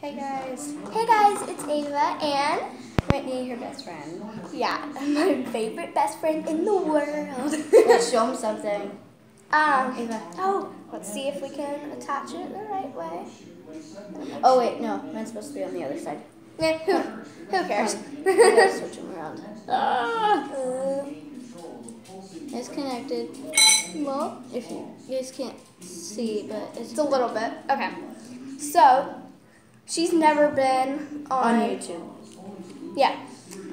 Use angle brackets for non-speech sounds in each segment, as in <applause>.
Hey guys, Hey guys, it's Ava and Whitney, her best friend. yeah, <laughs> my favorite best friend in the world. Let's show him something. <laughs> um, Ava. oh, let's see if we can attach it the right way. Oh wait, no, mine's supposed to be on the other side. Yeah, <laughs> who, who cares? Switch them around. Uh, It's connected. well, If you guys can't see, but it's it's a little bit. Okay, so she's never been on, on YouTube. Yeah.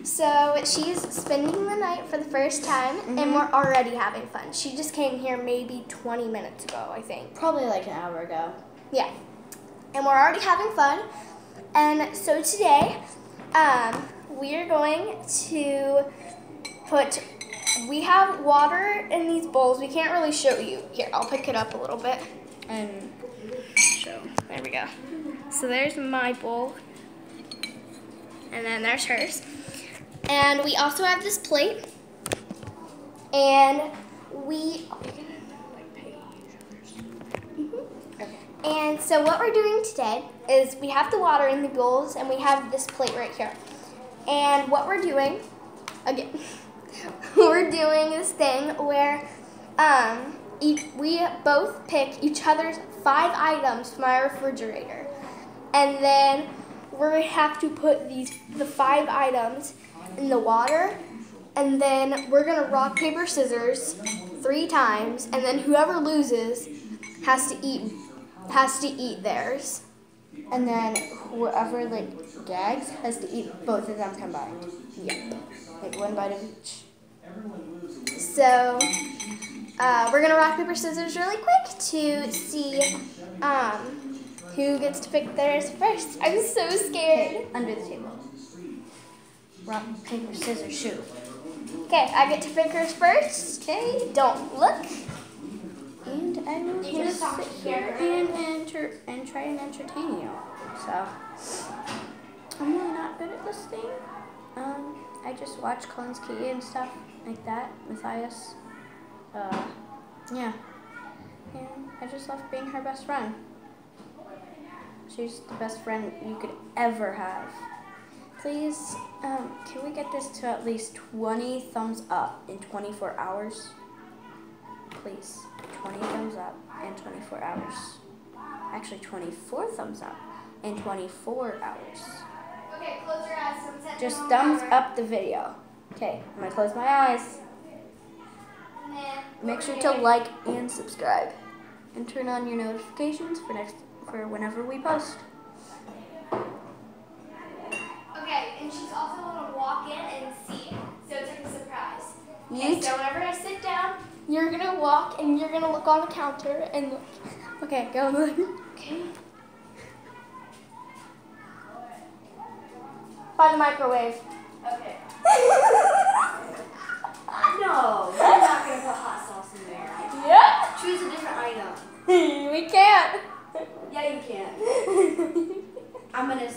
So she's spending the night for the first time, and Mhm. we're already having fun. She just came here maybe 20 minutes ago, I think. Probably like an hour ago. Yeah. And we're already having fun. And so today, um, we are going to put, we have water in these bowls. We can't really show you. Here, I'll pick it up a little bit and show. There we go. So there's my bowl. And then there's hers. And we also have this plate. And we, And so what we're doing today is we have the water in the bowls and we have this plate right here. And what we're doing, again, <laughs> we're doing this thing where um, we both pick each other's five items from our refrigerator. And then we're going to have to put these the five items in the water. And then we're going to rock, paper, scissors three times. And then whoever loses has to eat has to eat theirs. And then whoever like gags has to eat both of them combined. Yep. Like one bite of each. So uh, we're gonna rock paper scissors really quick to see um, who gets to pick theirs first. I'm so scared. Okay, under the table. Rock, paper, scissors, shoot. Okay, I get to pick hers first. Okay, don't look. And I will You just sit here. and enter and try and entertain you. So I'm really not good at this thing. Um, I just watch Collins Key and stuff like that, Matthias. Uh, yeah. And I just love being her best friend. She's the best friend you could ever have. Please, um, can we get this to at least 20 thumbs up in 24 hours? Please, 20 thumbs up in 24 hours. Actually, 24 thumbs up in 24 hours. Okay, close your eyes. Sunset Just thumbs up the video. Okay, I'm gonna close my eyes. Make sure to like and subscribe, and turn on your notifications for next for whenever we post. Okay, and she's also gonna walk in and see, so it's like a surprise. Okay, Yeet. so whenever I sit down, you're gonna walk and you're gonna look on the counter and look. <laughs> Okay, go look. Okay. By the microwave. Okay. <laughs> No,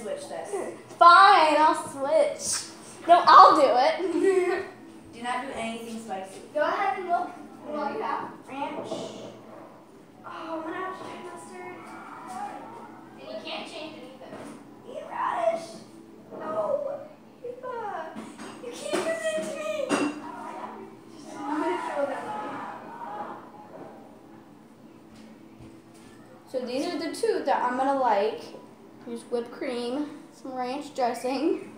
switch this. Fine, I'll switch. No, I'll do it. <laughs> Do not do anything spicy. Go ahead and look. While you have. Ranch. Oh, I'm gonna have to try mustard. And you can't change anything. Eat radish. No. Eva, You can't do this to me. I'm gonna throw that. So these are the two that I'm gonna like. Here's whipped cream, some ranch dressing.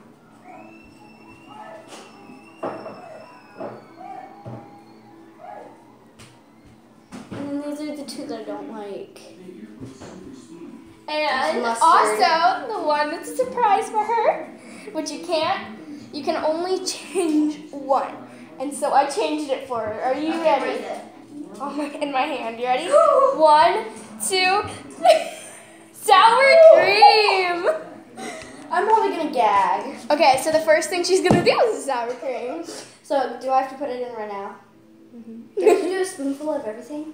And then these are the two that I don't like. And also the one that's a surprise for her, which you can't. You can only change one. And so I changed it for her. Are you Okay, ready? Oh my, in my hand. You ready? <gasps> One, two, sour cream. <laughs> I'm probably gonna gag. Okay, so the first thing she's gonna do is sour cream. So do I have to put it in right now? Mm-hmm. Do you do a spoonful of everything?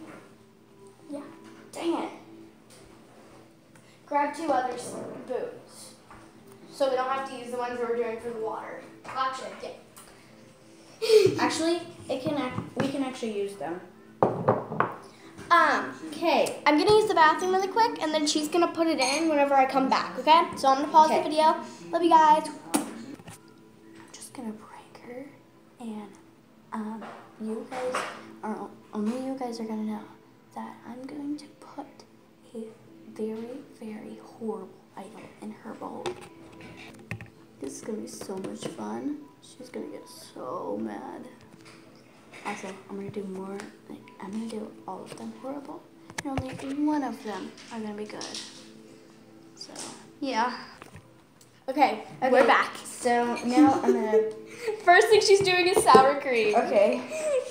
Yeah. Dang it. Grab two other spoons, so we don't have to use the ones we were doing for the water. Actually, yeah. <laughs> Actually, it can. Act, we can actually use them. Um, Okay. I'm gonna use the bathroom really quick, and then she's gonna put it in whenever I come back. Okay? So I'm gonna pause Okay. the video. Love you guys. I'm just gonna prank her, and um, you guys are only you guys are gonna know that I'm going to put a very, very horrible item in her bowl. This is gonna be so much fun. She's gonna get so mad. Also, I'm gonna do more. Like, I'm gonna do all of them horrible, and only one of them are gonna be good. So yeah. Okay, we're back. So now I'm gonna. <laughs> First thing she's doing is sour cream. Okay. <laughs>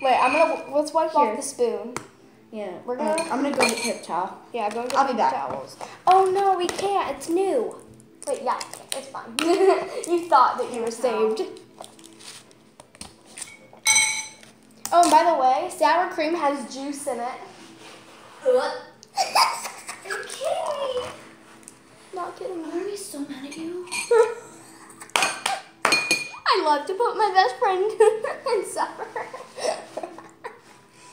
Wait, I'm gonna let's wipe Here. off the spoon. Yeah. We're gonna- I'm gonna go get paper towel. Yeah, go get I'll be back. towels. Oh no, we can't. It's new. Wait, yeah, it's fine. <laughs> you thought that you were saved. Oh, and by the way, sour cream has juice in it. What? Okay. Not kidding. I'm gonna be so mad at you. <laughs> I love to put my best friend <laughs> in supper.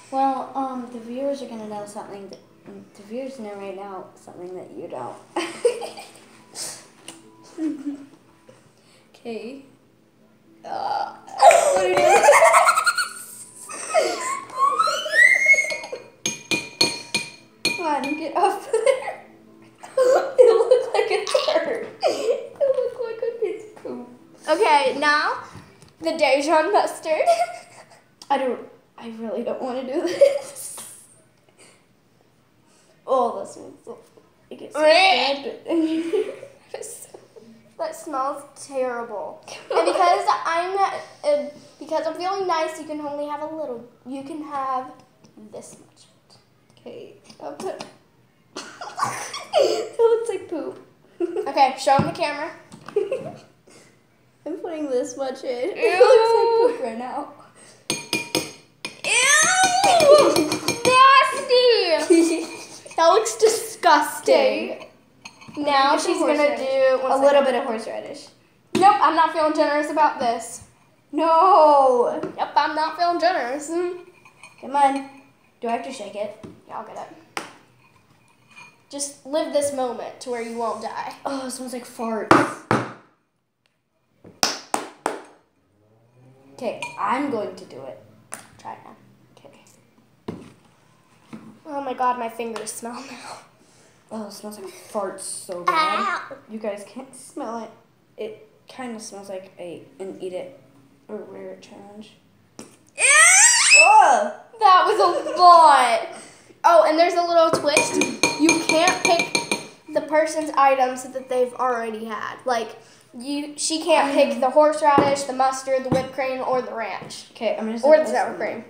Well, um, the viewers are gonna know something that the viewers know right now something that you don't. <laughs> Okay. Uh, what are you doing? Come on, get off there. <laughs> it looked like a turd. It looked like a piece of poop. okay, now the Dijon mustard. <laughs> I don't. I really don't want to do this. <laughs> Oh, this one's so. It gets so bad. that smells terrible. And because I'm uh, because I'm feeling nice, you can only have a little. You can have this much. Okay, I'll put. it looks like poop. Okay, show them the camera. <laughs> I'm putting this much in. <laughs> It looks like poop right now. Ew! Nasty. <laughs> That looks disgusting. Okay. Now she's gonna do A little bit of horseradish. Nope, I'm not feeling generous about this. No. Yep, I'm not feeling generous. Come on. Do I have to shake it? Yeah, I'll get it. Just live this moment to where you won't die. Oh, it smells like farts. Okay, I'm going to do it. Try it now. Okay. Oh my god, my fingers smell now. Oh, it smells like farts so bad. Ow. You guys can't smell it. It kind of smells like a an eat it or wear it challenge. <laughs> Ugh. That was a lot. Oh, and there's a little twist. You can't pick the person's items that they've already had. Like you, she can't pick the horseradish, the mustard, the whipped cream, or the ranch, Okay, I'm gonna. or the sour in. cream.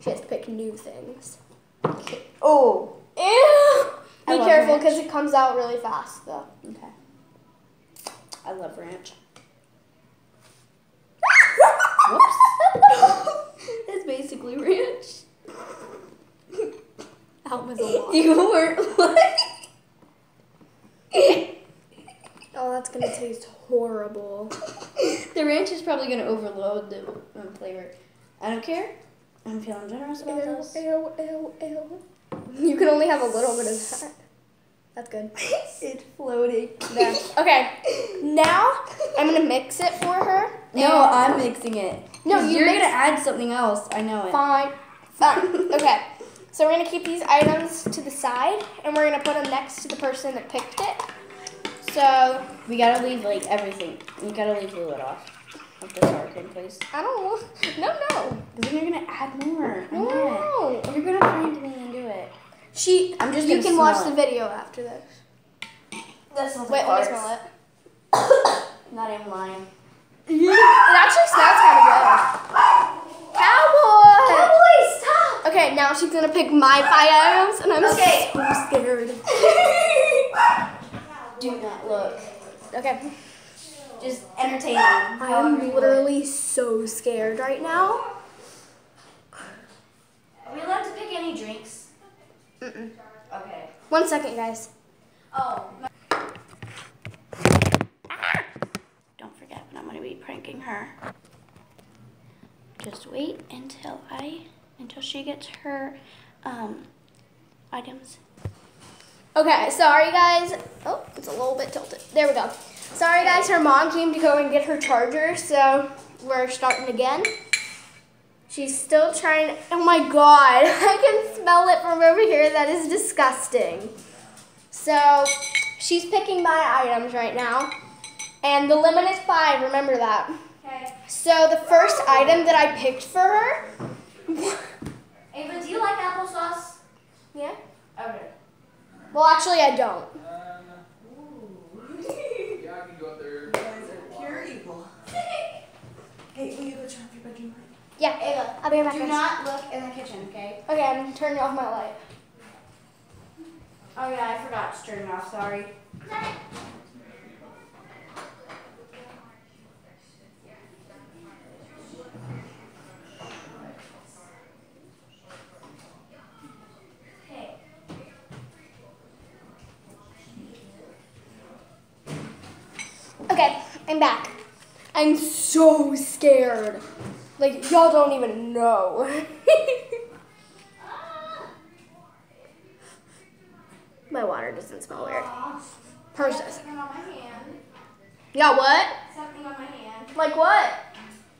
She has to pick new things. Okay. Oh. Ew. Be careful because it comes out really fast, though. Okay. I love ranch. <laughs> Whoops. it's basically ranch. <laughs> That was a lot. You weren't like. Oh, that's gonna taste horrible. the ranch is probably gonna overload the um, flavor. I don't care. I'm feeling generous about Ew, this. ew, ew, ew. You can only have a little bit of that. That's good. it's floating. There. Okay. Now I'm gonna mix it for her. No, I'm mixing it. No, you you're mix- gonna add something else. I know it. Fine. Fine. <laughs> Okay. So we're gonna keep these items to the side, and we're gonna put them next to the person that picked it. So We gotta leave like everything. You gotta leave the lid off of the sour cream, please. I don't know. No, no, Because then you're gonna add more. I no, no. You're gonna find me and do it. She. I'm just You can watch smell the video after this. That smells Wait, like let me farts. smell it. <coughs> Not even lying. <laughs> It actually smells kind of good. Okay, now she's gonna pick my five items, and I'm Okay. so scared. Do not look. Okay. Just entertain them. I'm literally so scared right now. Are we allowed to pick any drinks? Mm-mm. Okay. One second, guys. Oh. Don't forget when I'm gonna be pranking her. Just wait until I until she gets her um, items. Okay, sorry guys. Oh, it's a little bit tilted. There we go. Sorry guys, her mom came to go and get her charger, so we're starting again. She's still trying. Oh my god, <laughs> I can smell it from over here. That is disgusting. So she's picking my items right now, and the limit is five. Remember that. Okay. So the first item that I picked for her. Ava, do you like applesauce? Yeah. Okay. Well, actually, I don't. Uh, <laughs> yeah, I can go up there. Guys are pure evil. <laughs> hey, will you go turn off your bedroom light? Yeah, Ava, I'll be right back. do guys. not look in the kitchen, okay? Okay, I'm turning off my light. Oh yeah, I forgot to turn it off. Sorry. I'm back. I'm so scared. Like, y'all don't even know. <laughs> my water doesn't smell weird. Hers does. Something on my hand. Yeah, what? Something on my hand. Like what?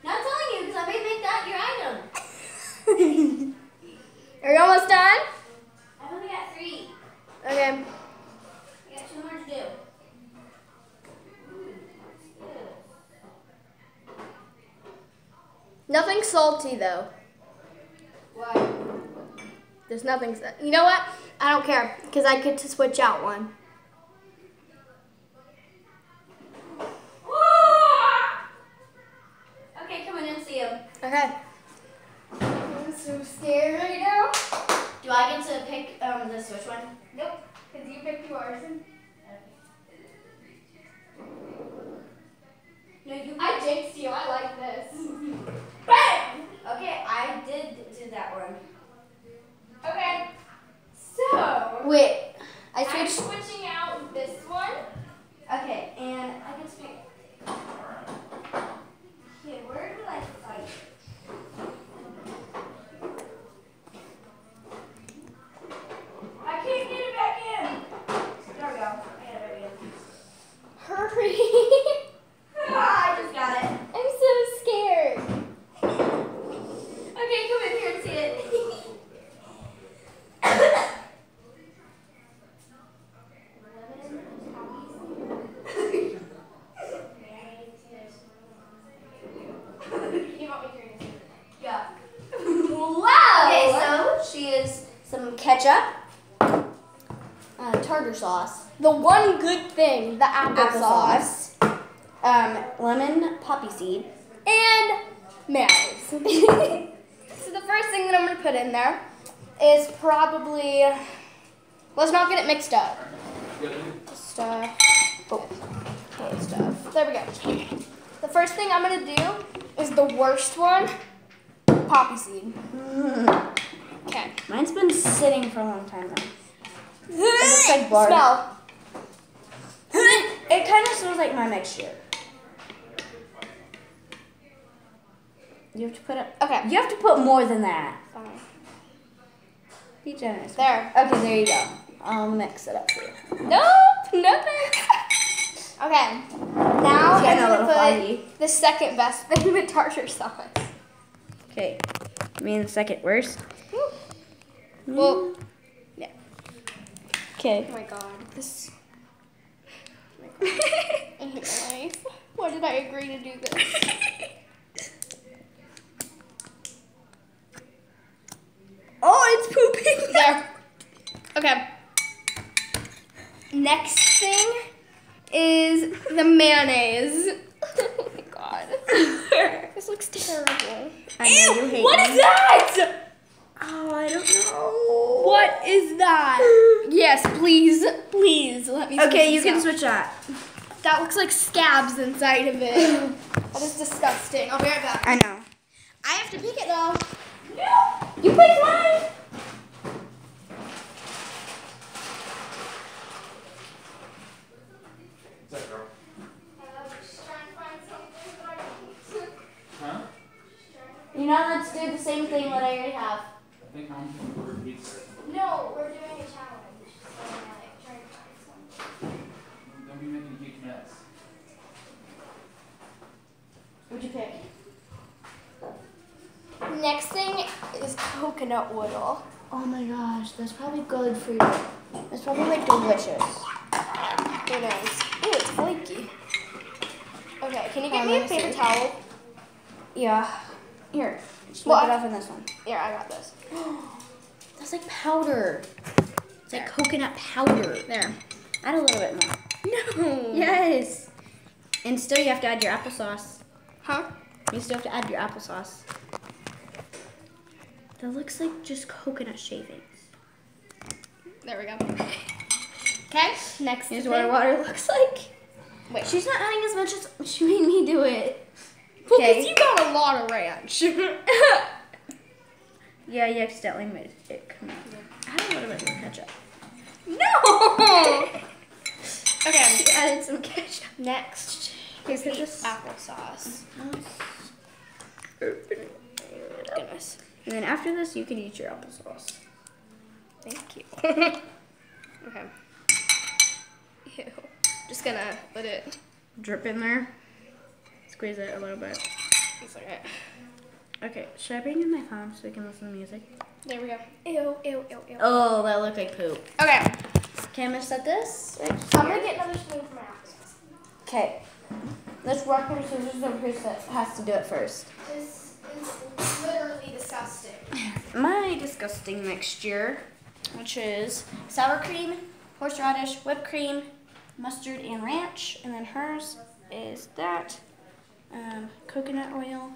Not telling you because I may make that your item. Are you almost done? I've only got three. Okay. I got two more to do. Nothing salty though. What? There's nothing. You know what? I don't care because I get to switch out one. Okay, come on in and see him. Okay. I'm so scared right now. Do I get to pick um the switch one? Nope. Because you picked yours. No, you. I jinxed you. I like this. Bam! Okay, I did do that one. Okay. So. Wait, I I'm switched. switching out this one. Okay, and I get to pick. Okay, where do I fight? I can't get it back in. There we go. I got it back in. Hurry. Ah, I just got it. I'm so scared. Okay, come in here and see it. yeah. Wow. Okay, so she is some ketchup, uh, tartar sauce, the one good thing, the applesauce, applesauce, um, lemon poppy seed, and mayonnaise. so the first thing that I'm gonna put in there is probably. Let's not get it mixed up. Stuff. Oh, okay, stuff. There we go. The first thing I'm gonna do is the worst one, poppy seed. Okay. Mine's been sitting for a long time now. looks like bark. Smell. It kind of smells like my mixture. You have to put up. Okay. You have to put more than that. Fine. Be generous. There. Okay, there you go. I'll mix it up for you. Nope. Nothing. <laughs> Okay. Now It's getting a I'm gonna foggy. put the second best <laughs> thing, the tartar sauce. Okay. You mean the second worst? Hmm. Well, yeah. Okay. Oh my god, this. Oh my god. I hate my life. Why did I agree to do this? <laughs> Oh, it's pooping. There. Okay. Next thing is the mayonnaise. <laughs> oh my god. <laughs> This looks terrible. I know you hate What me. is that? Oh, I don't know. What is that? <gasps> Yes, please, please let me. Okay, you can out. switch that. That looks like scabs inside of it. <laughs> that is disgusting. I'll be right back. I know. I have to pick it though. You picked mine. What's that, girl? Huh? You know, let's do do the same thing that I already have. I think mom's gonna order pizza. No, we're doing a challenge. So I'm like trying to find some. Don't be making a huge mess. What'd you pick? Next thing is Oh my gosh, that's probably good for you. It's probably like delicious. Who knows? Ooh, it's flaky. Okay, can you get Um, me a paper towel? Yeah. Here, just wipe it off in this one. Here, I got this. <gasps> That's like powder. It's like coconut powder. There. Add a little bit more. No. Yes. And still, you have to add your applesauce. Huh? You still have to add your applesauce. That looks like just coconut shavings. There we go. Okay, next Here's what our water looks like. Wait. She's not adding as much as she made me do it. Well, 'cause Okay. you got a lot of ranch. <laughs> Yeah, you accidentally made it come out. Add a little bit more ketchup. no. <laughs> okay. She added some ketchup. Next is the applesauce. Goodness. And then after this, you can eat your applesauce. Thank you. <laughs> okay. Ew. Just gonna let it. Drip in there. Squeeze it a little bit. It's okay. Okay, should I bring in my phone so we can listen to music? There we go. Ew, ew, ew, ew. Oh, that looked like poop. Okay. Okay, I'm gonna set this. right I'm gonna get another spoon for my applesauce. Okay. Let's rock, paper, scissors, and who has to do it first. This is disgusting. <laughs> My disgusting mixture, which is sour cream, horseradish, whipped cream, mustard, and ranch. And then hers is that um, coconut oil,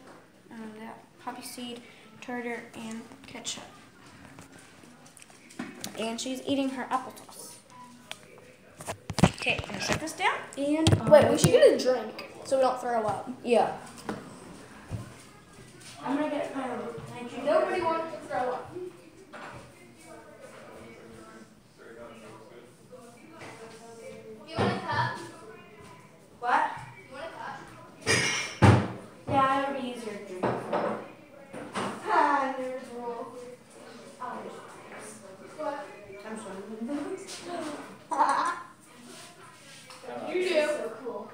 um, that poppy seed, tartar, and ketchup. And she's eating her apple applesauce. Okay, I'm gonna set this down. And Wait, we should get a drink so we don't throw up. Yeah. I'm gonna get my. Nobody wants to throw up. You want a cup? What? You want a cup? Yeah, it would be easier to drink. Ah, there's roll. What? I'm sorry. You do. So cool.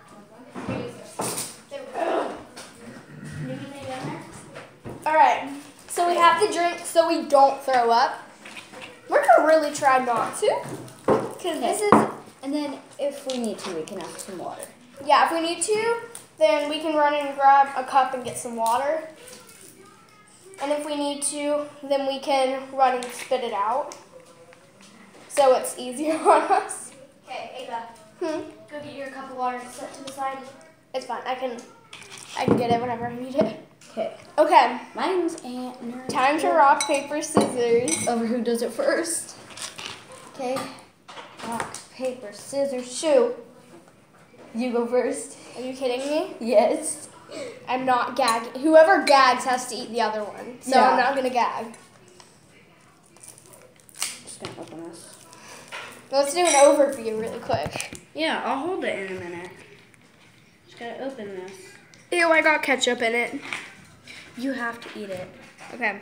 All right. So we have to drink so we don't throw up. We're gonna really try not to, cause this is And then if we need to, we can have some water. yeah. If we need to, then we can run and grab a cup and get some water. And if we need to, then we can run and spit it out. So it's easier <laughs> on us. Okay, Ava, Hmm. go get your cup of water and set to the side. It's fine. I can, I can get it whenever I need it. Okay. Okay. Mine's Aunt. Time to rock paper scissors. Over who does it first. Okay. Rock, paper, scissors, shoe. You go first. Are you kidding me? Yes. I'm not gagging. Whoever gags has to eat the other one. So I'm not gonna gag. Just gonna open this. Let's do an overview really quick. Yeah, I'll hold it in a minute. Just gotta open this. Ew, I got ketchup in it. You have to eat it. Okay.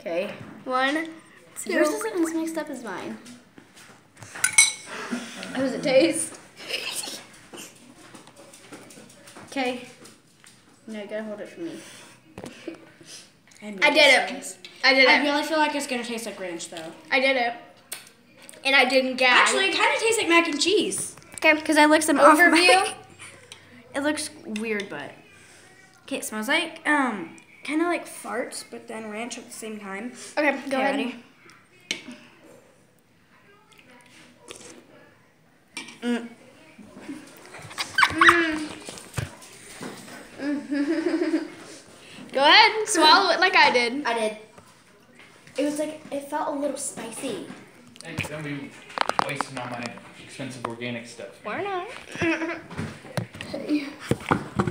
Okay. One, two. Yours two. isn't as mixed up as mine. How does it taste? Okay. No, you gotta hold it for me. I did it. I did it. I really feel like it's gonna taste like ranch though. I did it. And I didn't gag. Actually, it kind of tastes like mac and cheese. okay. Because I licked some Overview? <laughs> it looks weird, but okay. It smells like um, kind of like farts, but then ranch at the same time. Okay, go Okay, ahead. ready? Mm. <laughs> Go ahead. Swallow it like I did. I did. It was like it felt a little spicy. Thanks, don't be wasting all my expensive organic stuff. Why not?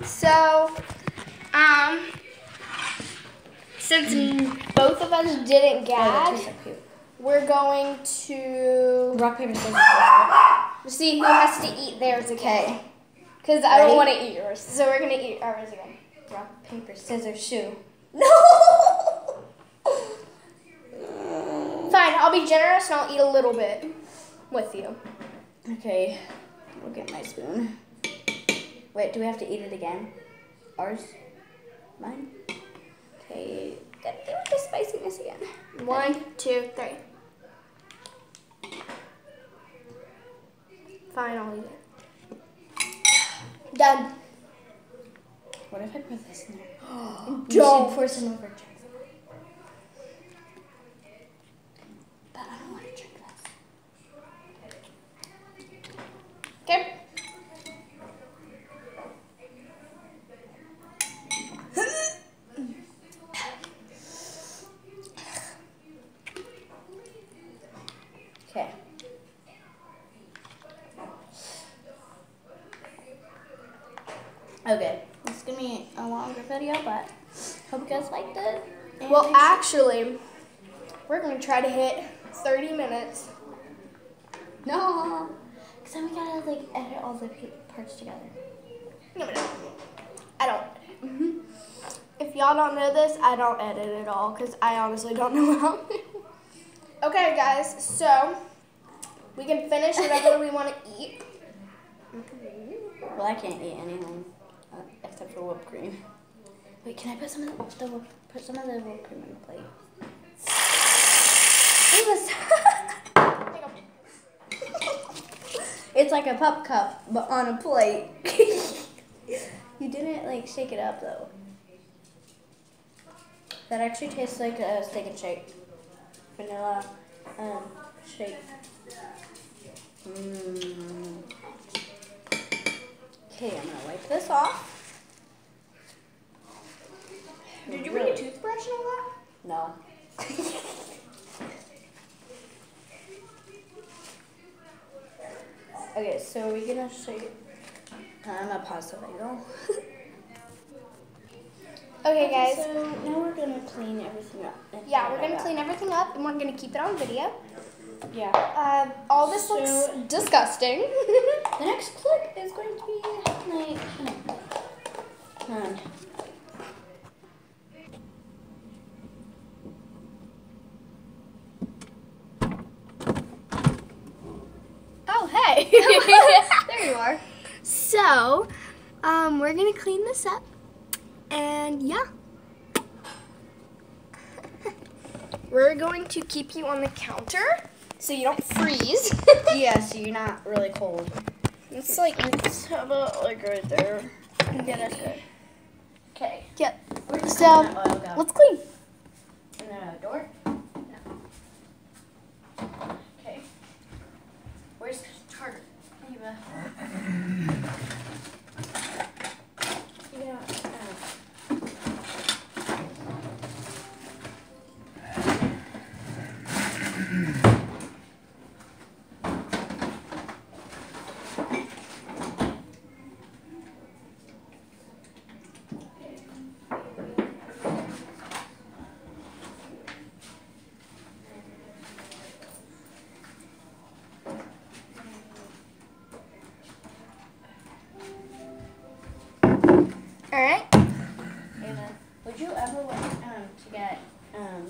<laughs> so, um, since both of us didn't gag, we're going to rock paper scissors. See who has to eat theirs Okay, Because I don't want to eat yours, so we're gonna eat ours again. Rock paper scissors shoe. No. Fine, I'll be generous and I'll eat a little bit with you. Okay, I'll get my spoon. Wait, do we have to eat it again? Ours? Mine? Okay, gotta deal with the spiciness again. One, two, three. Fine, I'll eat it. Done. What if I put this in there? <gasps> Don't. should pour some over Jackson. But I don't want to drink this. Okay. Okay. Okay, it's gonna be a longer video, but hope you guys liked it. And Well, make sure- actually, we're going to try to hit 30 minutes. no, because then we gotta like edit all the pe- together. No, we don't. I don't. If y'all don't know this, I don't edit at all because I honestly don't know how. okay, guys, so we can finish whatever we want to eat. Well, I can't eat anything uh, except for whipped cream. Wait, can I put some of the, the put some of the whipped cream on the plate? It was. It's like a pup cup, but on a plate. <laughs> you didn't like shake it up though. That actually tastes like a steak and shake, vanilla um, shake. Mmm. Okay, I'm gonna wipe this off. Did you bring a toothbrush and all that? No. <laughs> okay, so we're gonna shake. I'm gonna pause the video. <laughs> Okay, guys. So now we're gonna clean everything up. Yeah, we're gonna clean everything up and we're gonna keep it on video. Yeah. Uh, all this looks disgusting. <laughs> The next clip is going to be like. Come on. oh, hey. there you are. So, um, we're gonna clean this up, and yeah. <laughs> We're going to keep you on the counter so you don't freeze. <laughs> yeah, so you're not really cold. it's like It's about like right there. Yeah, that's good. Okay. Yep. So, that oil go? let's clean. In the door? No. Okay. Where's Carter? Eva. Would you ever want um, to get um,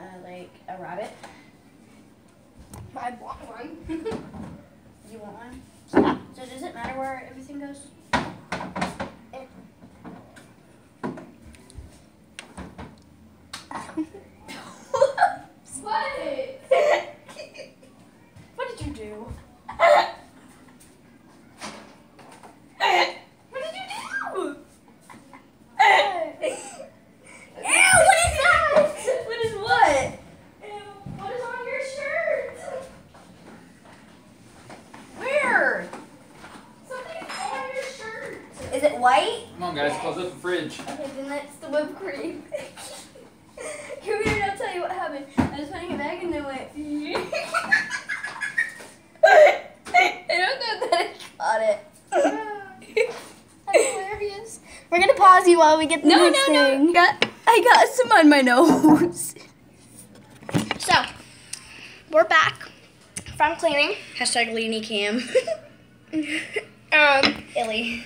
uh, like a rabbit? I want one. <laughs> You want one? Yeah. So does it matter where everything goes? What? what did you do? What did you do? Ew, what is that? What is what? Ew, what is on your shirt? Where? Something's on your shirt. Is it white? Come on, guys, close up the fridge. Okay, then that's the whipped cream. Come here and I'll tell you what happened. I was putting it back and then went. I don't know that I caught it. That's hilarious. We're you while we get the No, next no, no. thing. Got, I got some on my nose. <laughs> So, we're back from cleaning. Hashtag Leany Cam. <laughs> Um, Illy.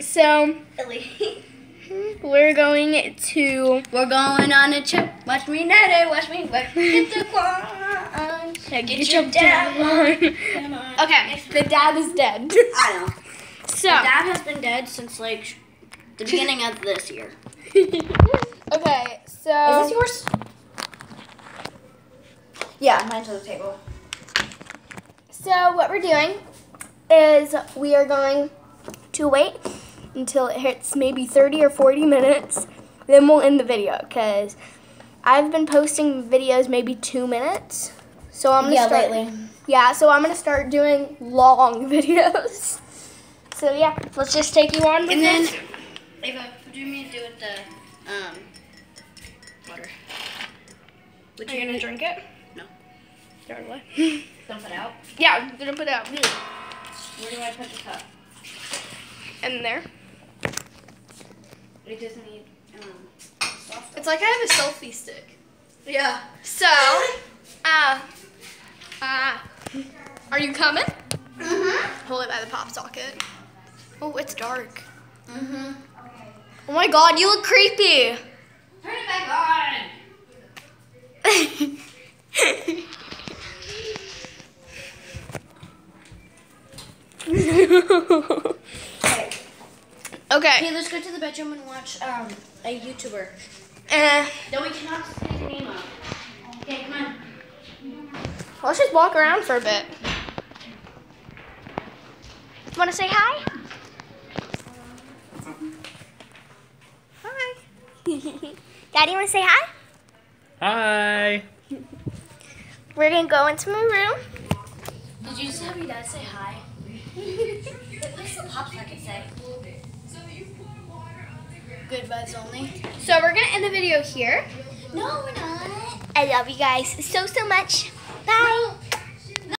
so Illy. <laughs> we're going to We're going on a trip. Watch me net it. Watch me watch me get the quad. get, your dad on. On. Okay, the dad is dead. I know. So, My dad has been dead since like the beginning of this year. <laughs> okay, so Is this yours? Yeah, mine's on the table. So what we're doing is we are going to wait until it hits maybe 30 or 40 minutes. Then we'll end the video because I've been posting videos maybe two minutes. So I'm gonna Yeah, start. lately. Yeah, so I'm gonna start doing long <laughs> videos. So yeah, let's just take you on. with And then. Ava, what do you mean to do with the um water? Would are you gonna drink it? No. Throw it away. dump it out? Yeah, I'm gonna put it out Where do I put the cup? in there. It doesn't need um soft. It's like I have a selfie stick. Yeah. So, <laughs> uh, uh, are you coming? Mhm. Hold it by the pop socket. Oh, it's dark. Mhm. Oh my god, you look creepy. Turn it back on. <laughs> Okay. okay. Okay, let's go to the bedroom and watch um a YouTuber. Uh, No, we cannot say the name of. Okay, come on. let's just walk around for a bit. Want to say hi? Hi. Daddy, want to say hi? Hi. We're gonna go into my room. Did you just have your dad say hi? What's the pop socket say? Good vibes only. So we're gonna end the video here. No, we're not. I love you guys so so much. Bye.